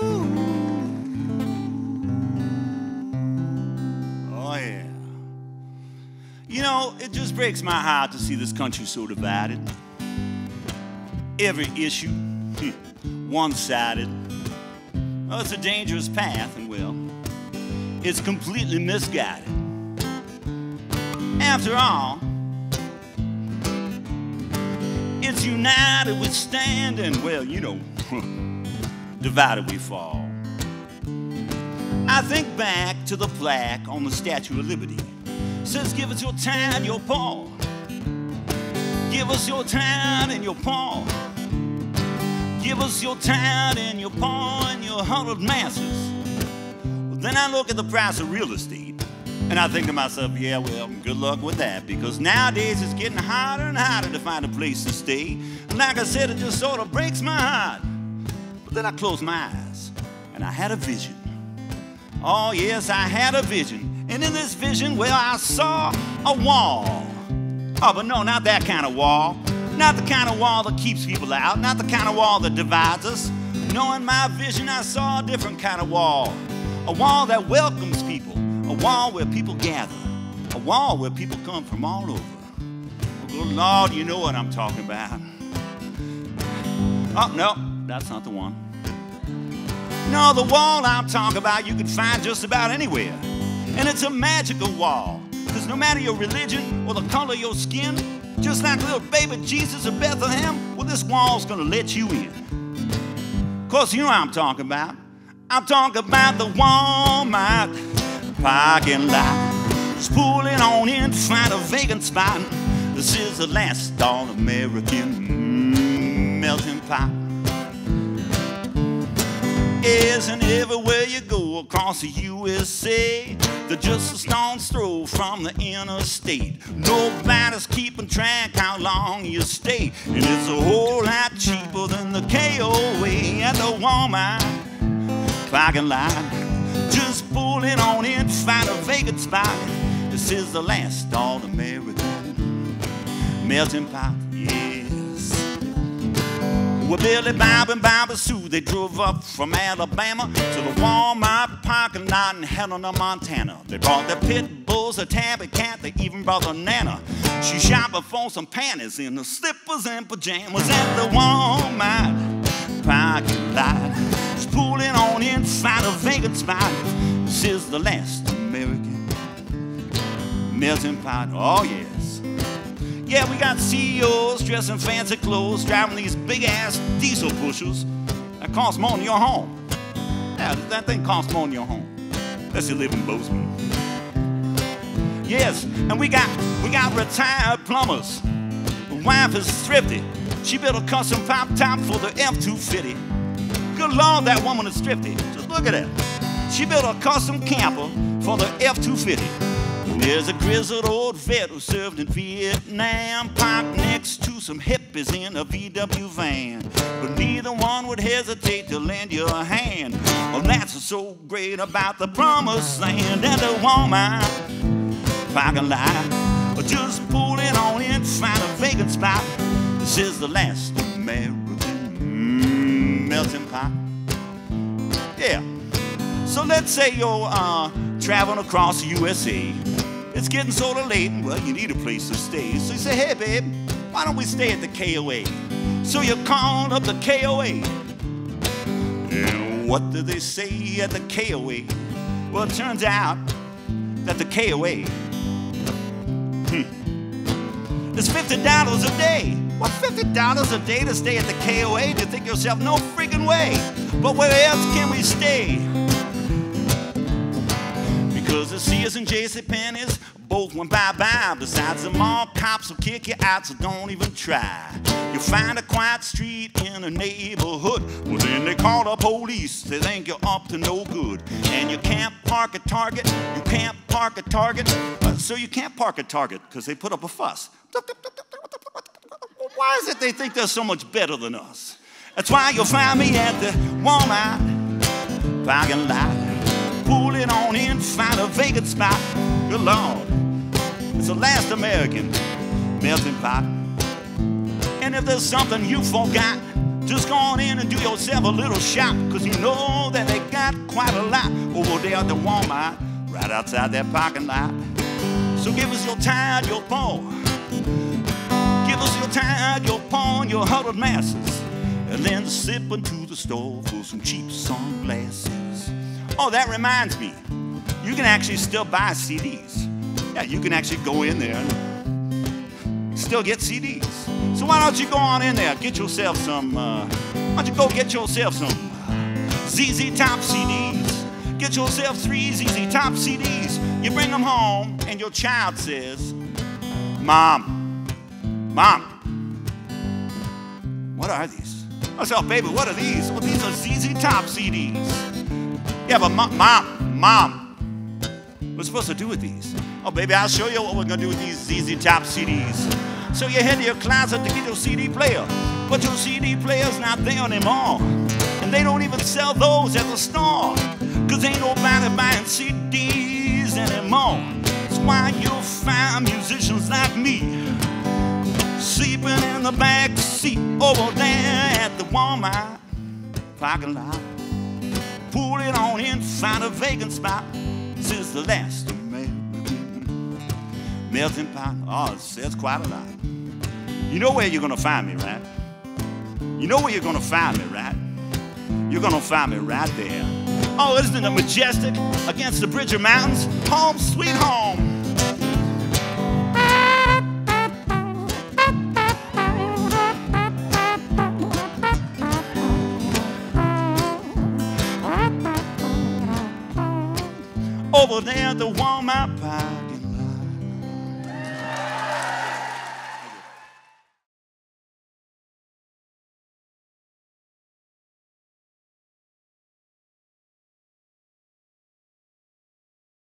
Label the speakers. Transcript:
Speaker 1: Oh, yeah. You know, it just breaks my heart to see this country so divided. Every issue, one sided. Oh, it's a dangerous path, and well, it's completely misguided. After all, it's united we stand, and well, you know, divided we fall. I think back to the plaque on the Statue of Liberty. Says, give us your time, your paw. Give us your time and your paw. Give us your time and your paw and your hundred masses. Then I look at the price of real estate and I think to myself, yeah, well, good luck with that because nowadays it's getting harder and harder to find a place to stay. And like I said, it just sort of breaks my heart. But then I closed my eyes and I had a vision. Oh, yes, I had a vision. And in this vision, well, I saw a wall. Oh, but no, not that kind of wall. Not the kind of wall that keeps people out. Not the kind of wall that divides us. No, in my vision, I saw a different kind of wall. A wall that welcomes people. A wall where people gather. A wall where people come from all over. Oh, Lord, you know what I'm talking about. Oh, no, that's not the one. No, the wall I'm talking about you can find just about anywhere. And it's a magical wall. Because no matter your religion or the color of your skin, just like little baby Jesus of Bethlehem, well, this wall's gonna let you in. Of course, you know what I'm talking about. I'm talking about the Walmart parking lot. Just pulling on in to find a vacant spot. This is the last all-American mm, melting pot. Isn't everywhere you go across the USA? They're just a stone's throw from the interstate. Nobody's keeping track how long you stay. And it's a whole lot cheaper than the KOA at the Walmart parking lot. Just pulling on in find a vacant spot. This is the last all-American melting pot. Yes. Well, Billy Bob and Bobby Sue, they drove up from Alabama to the Walmart parking lot in Helena, Montana. They brought their pit bulls, a tabby cat, they even brought a nana. She shopping for some panties in the slippers and pajamas at the Walmart parking lot. Just pulling on inside a vacant spot. This is the last American melting pot. Oh, yes. Yeah, we got CEOs dressed in fancy clothes, driving these big ass diesel pushers that cost more than your home. Yeah, that thing costs more than your home. Unless you live in Bozeman. Yes, and we got we got retired plumbers. The wife is thrifty. She built a custom pop top for the F-250. Good Lord, that woman is thrifty. Just look at that. She built a custom camper for the F-250. There's a grizzled old vet who served in Vietnam, parked next to some hippies in a VW van. But neither one would hesitate to lend you a hand. Well, that's what's so great about the promised land and the parking lot. Or just pulling on in find a vacant spot. This is the last American melting pot. Yeah. So let's say you're uh, traveling across the USA. It's getting sort of late, and well, you need a place to stay. So you say, hey, babe, why don't we stay at the KOA? So you called up the KOA. And what do they say at the KOA? Well, it turns out that the KOA hmm, is $50 a day. What, $50 a day to stay at the KOA? Do you think yourself, no freaking way. But where else can we stay? Because the Sears and J.C. Penney's both went bye-bye. Besides the mall cops will kick you out, so don't even try. You find a quiet street in a neighborhood. Well, then they call the police. They think you're up to no good. And you can't park at Target. You can't park at Target. Uh, so you can't park at Target because they put up a fuss. Why is it they think they're so much better than us? That's why you'll find me at the Walmart parking lot. Pulling on in, find a vacant spot. Good Lord, it's the last American melting pot. And if there's something you forgot, just go on in and do yourself a little shop, cause you know that they got quite a lot oh, over there at the Walmart, right outside that parking lot. So give us your time, your pawn. Give us your time, your pawn, your huddled masses. And then slip into the store for some cheap sunglasses. Oh, that reminds me. You can actually still buy CDs. Yeah, you can actually go in there and still get CDs. So why don't you go on in there, get yourself some, uh, why don't you go get yourself some ZZ Top CDs. Get yourself three ZZ Top CDs. You bring them home, and your child says, Mom, Mom, what are these? I said, Oh, baby, what are these? Well, these are ZZ Top CDs. Yeah, but mom, mom, mom, we're supposed to do with these. Oh, baby, I'll show you what we're gonna do with these ZZ Top CDs. So you head to your closet to get your CD player, but your CD player's not there anymore. And they don't even sell those at the store, cause ain't nobody buying CDs anymore. That's why you'll find musicians like me sleeping in the back seat over there at the Walmart parking lot. Pull it on inside a vacant spot since the last melting pot. Oh, it says quite a lot. You know where you're gonna find me, right? You know where you're gonna find me, right? You're gonna find me right there. Oh, isn't it majestic against the Bridger Mountains? Home, sweet home. over there the Walmart Park.